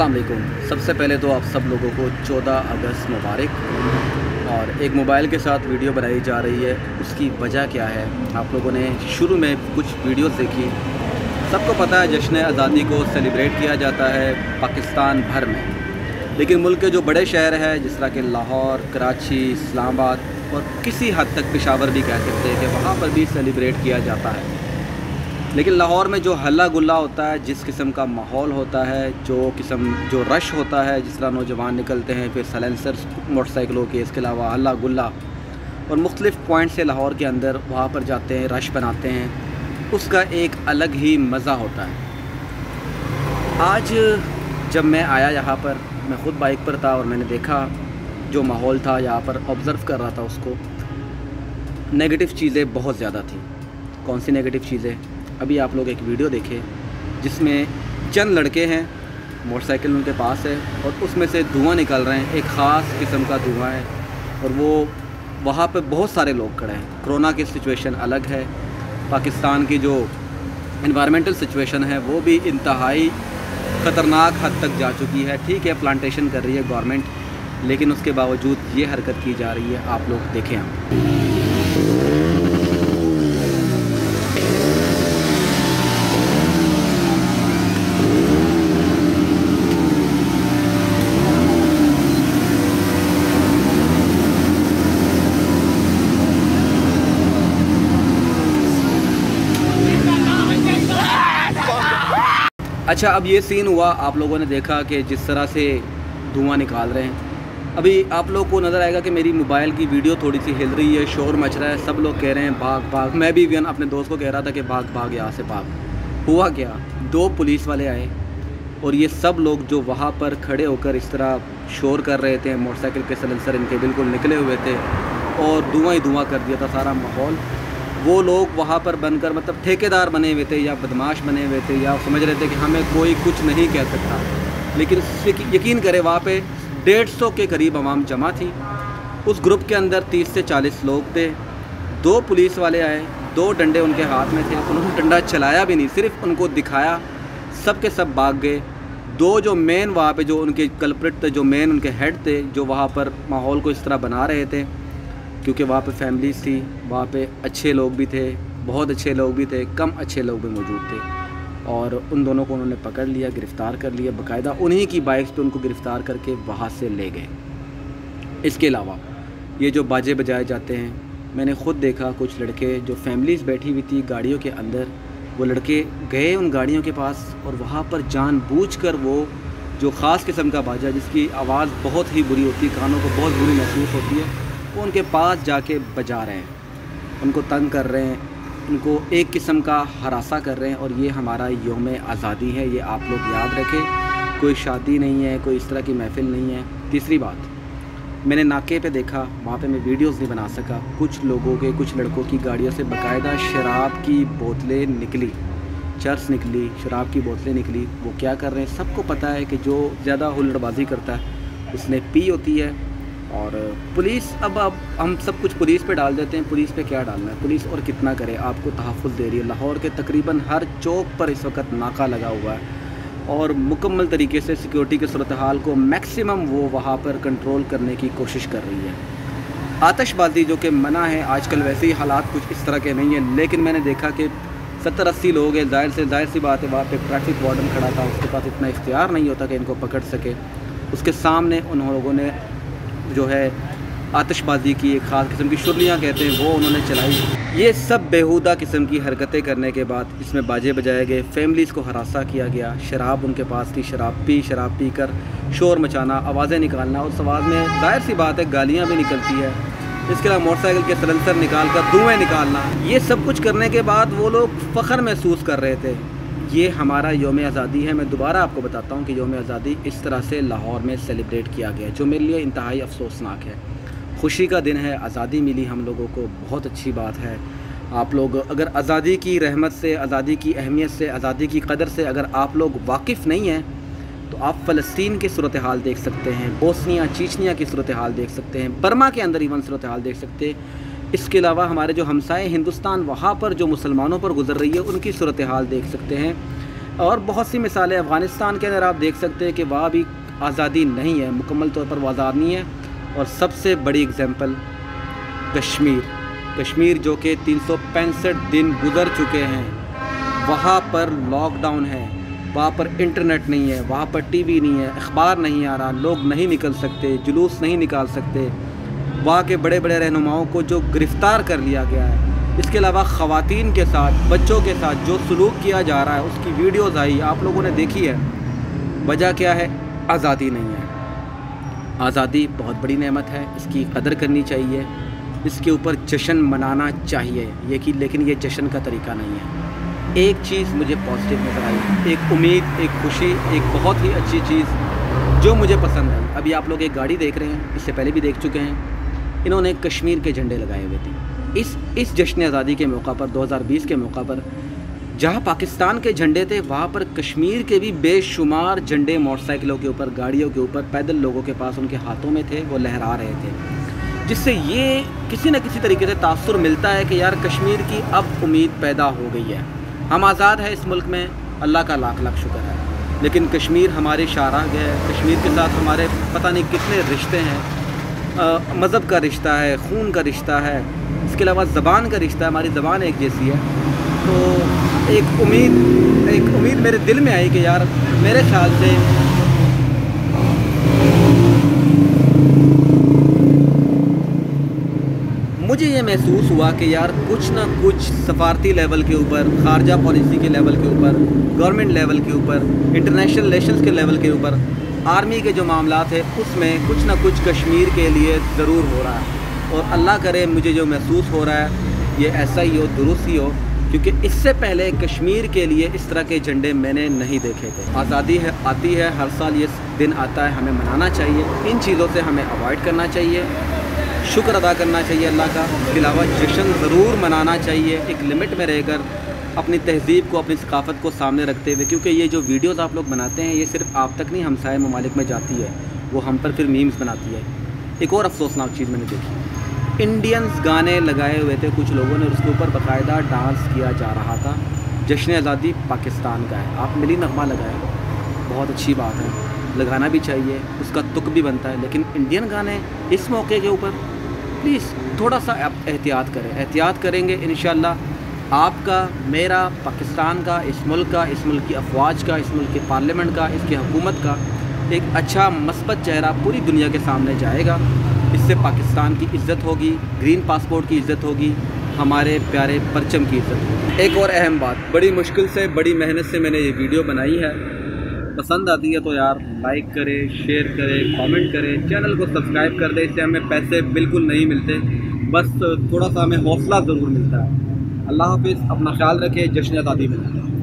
अस्सलाम वालेकुम सबसे पहले तो आप सब लोगों को 14 अगस्त मुबारक। और एक मोबाइल के साथ वीडियो बनाई जा रही है, उसकी वजह क्या है? आप लोगों ने शुरू में कुछ वीडियोस देखी। सबको पता है जश्न आज़ादी को सेलिब्रेट किया जाता है पाकिस्तान भर में। लेकिन मुल्क के जो बड़े शहर हैं, जिस तरह के लाहौर, कराची, इस्लामाबाद और किसी हद तक पेशावर भी कह सकते हैं कि वहाँ पर भी सेलिब्रेट किया जाता है। लेकिन लाहौर में जो हल्ला गुल्ला होता है, जिस किस्म का माहौल होता है, जो किस्म, जो रश होता है, जिस तरह नौजवान निकलते हैं, फिर सलेंसर मोटरसाइकिलों के, इसके अलावा हल्ला गुल्ला। और मुख्तलिफ़ पॉइंट से लाहौर के अंदर वहाँ पर जाते हैं, रश बनाते हैं, उसका एक अलग ही मज़ा होता है। आज जब मैं आया यहाँ पर, मैं ख़ुद बाइक पर था और मैंने देखा जो माहौल था, यहाँ पर ऑब्ज़र्व कर रहा था उसको, नेगेटिव चीज़ें बहुत ज़्यादा थी। कौन सी नेगेटिव चीज़ें? अभी आप लोग एक वीडियो देखे, जिसमें चंद लड़के हैं, मोटरसाइकिल उनके पास है, और उसमें से धुआँ निकल रहे हैं, एक ख़ास किस्म का धुआँ है, और वो वहाँ पे बहुत सारे लोग खड़े हैं। कोरोना की सिचुएशन अलग है, पाकिस्तान की जो इन्वायरमेंटल सिचुएशन है, वो भी इंतहाई ख़तरनाक हद तक जा चुकी है। ठीक है प्लांटेशन कर रही है गवर्नमेंट लेकिन उसके बावजूद ये हरकत की जा रही है, आप लोग देखें। हम अच्छा अब ये सीन हुआ, आप लोगों ने देखा कि जिस तरह से धुआँ निकाल रहे हैं। अभी आप लोग को नज़र आएगा कि मेरी मोबाइल की वीडियो थोड़ी सी हिल रही है, शोर मच रहा है, सब लोग कह रहे हैं, भाग भाग। मैं भी वन अपने दोस्त को कह रहा था कि, भाग भाग, यहाँ से भाग। हुआ क्या? दो पुलिस वाले आए और ये सब लोग जो वहाँ पर खड़े होकर इस तरह शोर कर रहे थे, मोटरसाइकिल के सलेंसर इनके बिल्कुल निकले हुए थे और धुआँ ही धुआँ कर दिया था सारा माहौल। वो लोग वहाँ पर बनकर मतलब ठेकेदार बने हुए थे या बदमाश बने हुए थे या समझ रहे थे कि हमें कोई कुछ नहीं कह सकता। लेकिन यकीन करें वहाँ पे डेढ़ सौ के करीब आवाम जमा थी। उस ग्रुप के अंदर तीस से चालीस लोग थे। दो पुलिस वाले आए, दो डंडे उनके हाथ में थे। उन्होंने डंडा चलाया भी नहीं, सिर्फ़ उनको दिखाया। सब के सब भाग गए। दो जो मेन वहाँ पे जो उनके कल्प्रिट थे, जो मेन उनके हेड थे, जो वहाँ पर माहौल को इस तरह बना रहे थे। क्योंकि वहाँ पे फैमिलीज़ थी, वहाँ पे अच्छे लोग भी थे, बहुत अच्छे लोग भी थे, कम अच्छे लोग भी मौजूद थे। और उन दोनों को उन्होंने पकड़ लिया, गिरफ़्तार कर लिया बाकायदा, उन्हीं की बाइक्स पे उनको गिरफ़्तार करके वहाँ से ले गए। इसके अलावा, ये जो बाजे बजाए जाते हैं, मैंने ख़ुद देखा कुछ लड़के, जो फैमिलीज़ बैठी हुई थी गाड़ियों के अंदर, वो लड़के गए उन गाड़ियों के पास और वहाँ पर कर वो जो ख़ास किस्म का बाजा, जिसकी आवाज़ बहुत ही बुरी होती है, कानों को बहुत बुरी महसूस होती है वो उनके पास जाके बजा रहे हैं। उनको तंग कर रहे हैं। उनको एक किस्म का हरासा कर रहे हैं और ये हमारा योम आज़ादी है। ये आप लोग याद रखें। कोई शादी नहीं है, कोई इस तरह की महफ़िल नहीं है। तीसरी बात, मैंने नाके पे देखा, वहाँ पे मैं वीडियोस नहीं बना सका। कुछ लोगों के, कुछ लड़कों की गाड़ियों से बाकायदा शराब की बोतलें निकली, चर्स निकली, शराब की बोतलें निकली। वो क्या कर रहे हैं? सबको पता है कि जो ज़्यादा हुल्लड़बाजी करता है, उसने पी होती है। और पुलिस, अब अब हम सब कुछ पुलिस पे डाल देते हैं। पुलिस पे क्या डालना है? पुलिस और कितना करे? आपको तहफ़ दे रही है। लाहौर के तकरीबन हर चौक पर इस वक्त नाका लगा हुआ है और मुकम्मल तरीके से सिक्योरिटी के सूरत हाल को मैक्सिमम वो वहाँ पर कंट्रोल करने की कोशिश कर रही है। आतशबाजी जो कि मना है, आजकल वैसे ही हालात कुछ इस तरह के नहीं हैं, लेकिन मैंने देखा कि सत्तर अस्सी लोग हैं। ज़ाहिर से, ज़ाहिर सी बात है, वहाँ पे ट्रैफ़िक वार्डन खड़ा था। उसके पास इतना इख्तियार नहीं होता कि इनको पकड़ सके। उसके सामने उन लोगों ने जो है आतिशबाजी की एक ख़ास किस्म की शुरलियाँ कहते हैं, वो उन्होंने चलाई। ये सब बेहुदा किस्म की हरकतें करने के बाद इसमें बाजे बजाए गए फैमिलीज़ को हरासा किया गया। शराब उनके पास थी, शराब पी शराब पी कर शोर मचाना, आवाज़ें निकालना उस आवाज़ में ज़ाहिर सी बात है, गालियाँ भी निकलती है। इसके अलावा मोटरसाइकिल के सलेंसर निकाल कर धुएँ निकालना, ये सब कुछ करने के बाद वो लोग फ़ख्र महसूस कर रहे थे। ये हमारा योम आज़ादी है। मैं दोबारा आपको बताता हूँ कि योम आज़ादी इस तरह से लाहौर में सेलिब्रेट किया गया जो मेरे लिए इंतहाई अफसोसनाक है। खुशी का दिन है, आज़ादी मिली हम लोगों को, बहुत अच्छी बात है। आप लोग अगर आज़ादी की रहमत से, आज़ादी की अहमियत से, आज़ादी की कदर से अगर आप लोग वाकिफ़ नहीं हैं तो आप फ़लस्तीन की सूरत हाल देख सकते हैं, बोसनिया, चीचनिया की सूरत हाल देख सकते हैं, बर्मा के अंदर इवन सूरत हाल देख सकते हैं। इसके अलावा हमारे जो हमसाए हिंदुस्तान वहाँ पर जो मुसलमानों पर गुजर रही है, उनकी सूरत हाल देख सकते हैं। और बहुत सी मिसालें अफ़गानिस्तान के अंदर आप देख सकते हैं कि वहाँ भी आज़ादी नहीं है, मुकम्मल तौर पर वो आज़ाद नहीं है। और सबसे बड़ी एग्ज़ाम्पल, कश्मीर। कश्मीर जो कि तीन सौ पैंसठ दिन गुज़र चुके हैं, वहाँ पर लॉकडाउन है, वहाँ पर इंटरनेट नहीं है, वहाँ पर टीवी नहीं है, अखबार नहीं आ रहा, लोग नहीं निकल सकते, जुलूस नहीं निकाल सकते। वहाँ के बड़े बड़े रहनुमाओं को जो गिरफ़्तार कर लिया गया है। इसके अलावा ख़वातीन के साथ, बच्चों के साथ जो सलूक किया जा रहा है, उसकी वीडियोज़ आई, आप लोगों ने देखी है। वजह क्या है? आज़ादी नहीं है। आज़ादी बहुत बड़ी नेमत है, इसकी कदर करनी चाहिए, इसके ऊपर जश्न मनाना चाहिए, ये कि लेकिन ये जश्न का तरीका नहीं है। एक चीज़ मुझे पॉजिटिव नज़र आई, एक उम्मीद, एक खुशी, एक बहुत ही अच्छी चीज़ जो मुझे पसंद आई। अभी आप लोग एक गाड़ी देख रहे हैं, इससे पहले भी देख चुके हैं। इन्होंने कश्मीर के झंडे लगाए हुए थे। इस इस जश्न आज़ादी के मौका पर 2020 के मौका पर, जहाँ पाकिस्तान के झंडे थे, वहाँ पर कश्मीर के भी बेशुमार झंडे मोटरसाइकिलों के ऊपर, गाड़ियों के ऊपर, पैदल लोगों के पास उनके हाथों में थे, वो लहरा रहे थे। जिससे ये किसी न किसी तरीके से तासर मिलता है कि यार कश्मीर की अब उम्मीद पैदा हो गई है। हम आज़ाद हैं इस मुल्क में, अल्लाह का लाख लाख शुक्र है। लेकिन कश्मीर हमारे शाहराग है, कश्मीर के साथ हमारे पता नहीं कितने रिश्ते हैं मज़हब का रिश्ता है, खून का रिश्ता है, इसके अलावा ज़बान का रिश्ता है, हमारी ज़बान एक जैसी है। तो एक उम्मीद एक उम्मीद मेरे दिल में आई कि यार, मेरे ख्याल से मुझे ये महसूस हुआ कि यार, कुछ ना कुछ सफारती लेवल के ऊपर, खारजा पॉलिसी के लेवल के ऊपर, गवर्नमेंट लेवल के ऊपर, इंटरनेशनल रिलेशन के लेवल के ऊपर आर्मी के जो मामला थे उसमें कुछ ना कुछ कश्मीर के लिए ज़रूर हो रहा है। और अल्लाह करे, मुझे जो महसूस हो रहा है, ये ऐसा ही हो, दुरुस्त ही हो, क्योंकि इससे पहले कश्मीर के लिए इस तरह के झंडे मैंने नहीं देखे थे। आज़ादी है, आती है, हर साल ये दिन आता है, हमें मनाना चाहिए। इन चीज़ों से हमें अवॉइड करना चाहिए। शुक्र अदा करना चाहिए अल्लाह का। इसके अलावा जश्न ज़रूर मनाना चाहिए। एक लिमिट में रहकर अपनी तहज़ीब को, अपनी सकाफ़त को सामने रखते हुए, क्योंकि ये जो वीडियोज़ आप लोग बनाते हैं, ये सिर्फ़ आप तक नहीं, हमसाए ममालिक में जाती है। वो हम पर फिर मीम्स बनाती है। एक और अफसोसनाक चीज़ मैंने देखी। इंडियंस गाने लगाए हुए थे कुछ लोगों ने उसके ऊपर बाकायदा डांस किया जा रहा था। जश्न आज़ादी पाकिस्तान का है। आप मिली नगमा लगाए। बहुत अच्छी बात है। लगाना भी चाहिए, उसका तुक भी बनता है। लेकिन इंडियन गाने इस मौके के ऊपर प्लीज़ थोड़ा सा एहतियात करें। एहतियात करेंगे इन आपका, मेरा, पाकिस्तान का, इस मुल्क का, इस मुल्क की अफवाज का, इस मुल्क की पार्लियामेंट का, इसकी हुकूमत का एक अच्छा मस्बत चेहरा पूरी दुनिया के सामने जाएगा। इससे पाकिस्तान की इज़्ज़त होगी, ग्रीन पासपोर्ट की इज़्ज़त होगी, हमारे प्यारे परचम की इज़्ज़त होगी। एक और अहम बात, बड़ी मुश्किल से, बड़ी मेहनत से मैंने ये वीडियो बनाई है। पसंद आती है तो यार लाइक करें शेयर करें कमेंट करें चैनल को सब्सक्राइब कर दें, इससे हमें पैसे बिल्कुल नहीं मिलते। बस थोड़ा सा हमें हौसला ज़रूर मिलता है। अल्लाह हाफिज़ अपना ख्याल रखें जश्न आज़ादी में